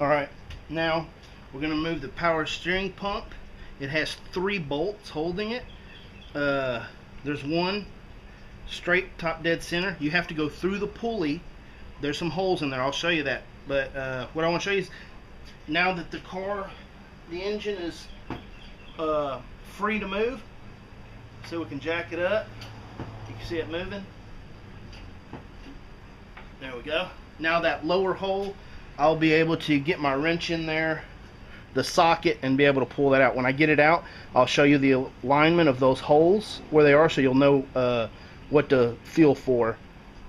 All right, now we're gonna move the power steering pump. It has three bolts holding it. Uh, there's one straight top dead center. You have to go through the pulley. There's some holes in there. I'll show you that. But uh, what I want to show you is now that the car, the engine is uh, free to move. So we can jack it up. You can see it moving. There we go. Now that lower hole, I'll be able to get my wrench in there, the socket, and be able to pull that out. When I get it out, I'll show you the alignment of those holes, where they are, so you'll know uh, what to feel for,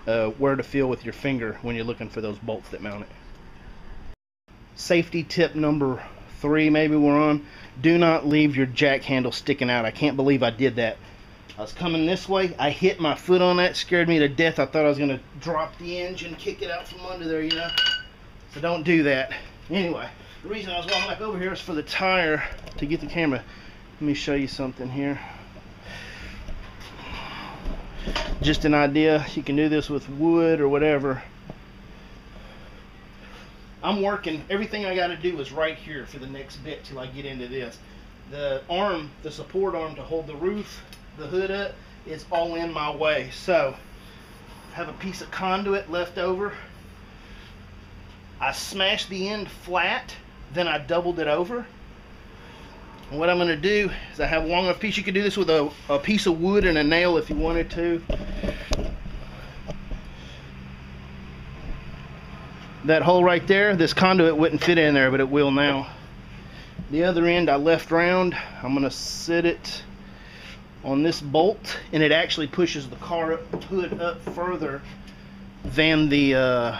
uh, where to feel with your finger when you're looking for those bolts that mount it. Safety tip number three, maybe we're on. Do not leave your jack handle sticking out. I can't believe I did that. I was coming this way. I hit my foot on that. Scared me to death. I thought I was going to drop the engine, kick it out from under there, you know. So don't do that. Anyway, the reason I was walking back over here is for the tire to get the camera. Let me show you something here. Just an idea. You can do this with wood or whatever. I'm working. Everything I got to do is right here for the next bit till I get into this. The arm, the support arm to hold the roof, the hood up, is all in my way. So, have a piece of conduit left over. I smashed the end flat, then I doubled it over. And what I'm going to do is I have a long enough piece. You could do this with a, a piece of wood and a nail if you wanted to. that hole right there, this conduit wouldn't fit in there, but it will now. The other end I left round. I'm going to sit it on this bolt, and it actually pushes the car up, hood up further than the uh,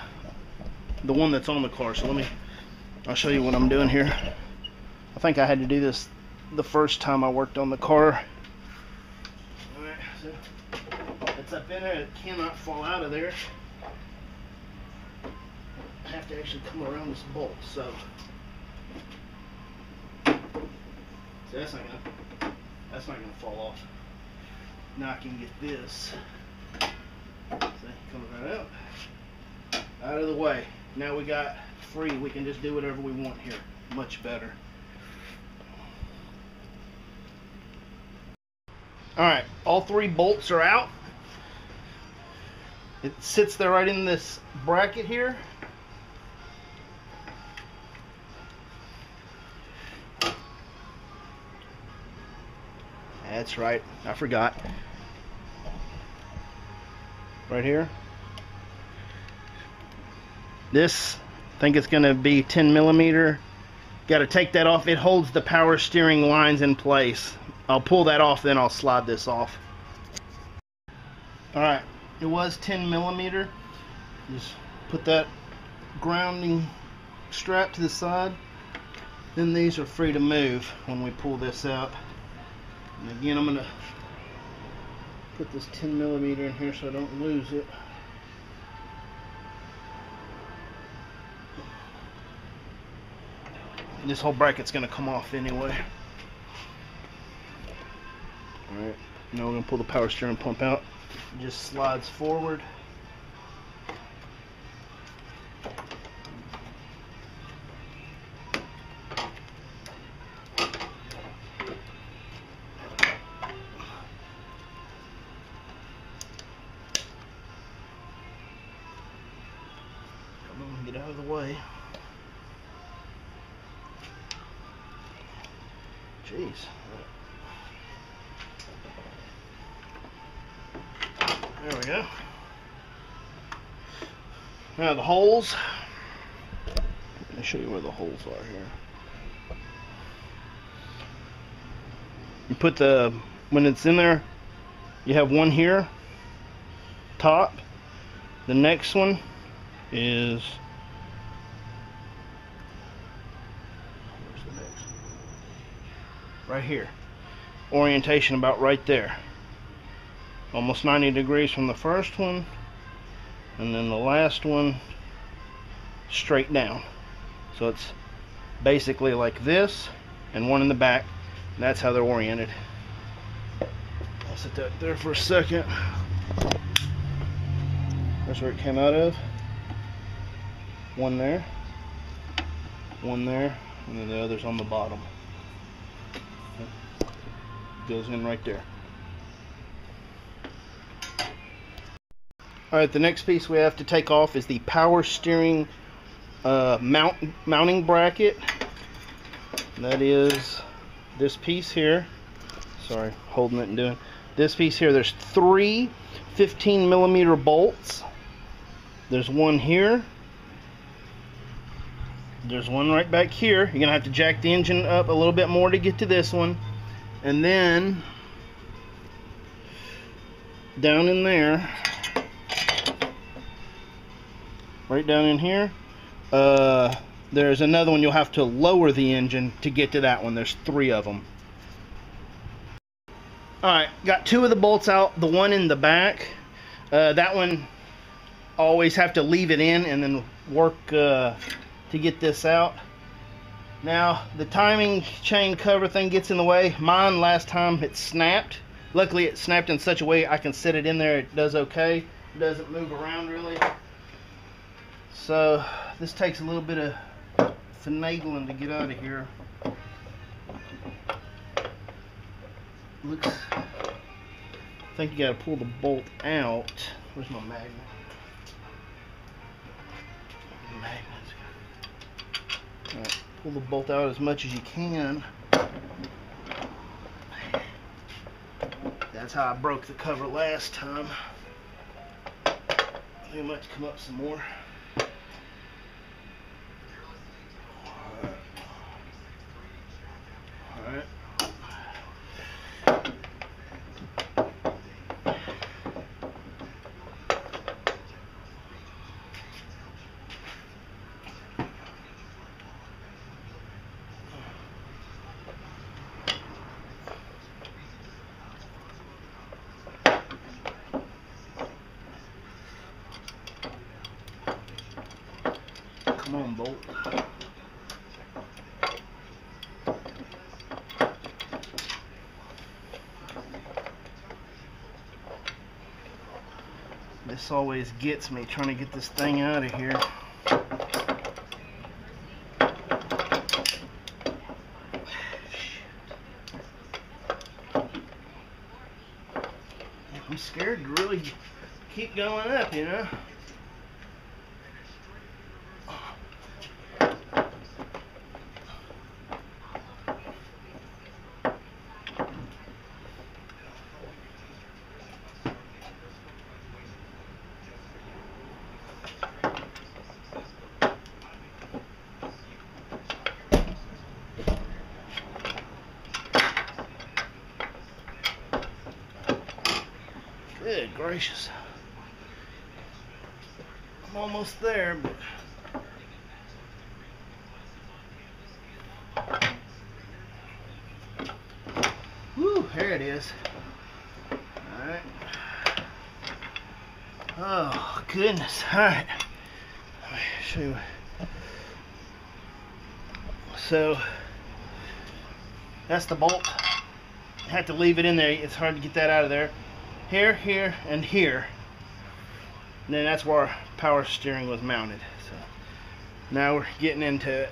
the one that's on the car. So let me, I'll show you what I'm doing here. I think I had to do this the first time I worked on the car. Alright, so it's up in there. It cannot fall out of there I have to actually come around this bolt. So, so that's not gonna that's not gonna fall off. Now I can get this. See, coming right out. Out of the way. Now we got free. We can just do whatever we want here. Much better. Alright, all three bolts are out. It sits there right in this bracket here. That's right. I forgot. Right here. This, I think it's going to be 10 millimeter. Got to take that off. It holds the power steering lines in place. I'll pull that off, then I'll slide this off. Alright, it was 10 millimeter. Just put that grounding strap to the side. Then these are free to move when we pull this out. And again, I'm going to put this 10 millimeter in here so I don't lose it. This whole bracket's to come off anyway. Alright, now we're to pull the power steering pump out. It just slides forward. Jeez. There we go. Now the holes. Let me show you where the holes are here. You put the, when it's in there, you have one here, top. The next one is right here. Orientation about right there. Almost 90 degrees from the first one and then the last one straight down. So it's basically like this and one in the back. That's how they're oriented. I'll set that there for a second. That's where it came out of. One there One there, and then the other's on the bottom. Goes in right there. Alright, the next piece we have to take off is the power steering uh, mount mounting bracket. That is this piece here. Sorry, holding it and doing. This piece here, there's three 15 millimeter bolts. There's one here. There's one right back here. You're going to have to jack the engine up a little bit more to get to this one. And then down in there, right down in here, uh, there's another one you'll have to lower the engine to get to that one. There's three of them. Alright, got two of the bolts out. The one in the back, uh, that one always have to leave it in and then work uh, to get this out. Now, the timing chain cover thing gets in the way. Mine last time it snapped. Luckily it snapped in such a way I can sit it in there. It does okay. It doesn't move around really. So this takes a little bit of finagling to get out of here. Looks, I think you gotta pull the bolt out. Where's my magnet? Magnets. Alright, pull the bolt out as much as you can. That's how I broke the cover last time. I think I might come up some more. Come on, Bolt. This always gets me trying to get this thing out of here. I'm scared to really keep going up, you know? Gracious. I'm almost there, but... There it is. Alright. Oh, goodness. Alright. Let me show you. So, that's the bolt. Had to leave it in there. It's hard to get that out of there here, here, and here. And then that's where our power steering was mounted. So now we're getting into it.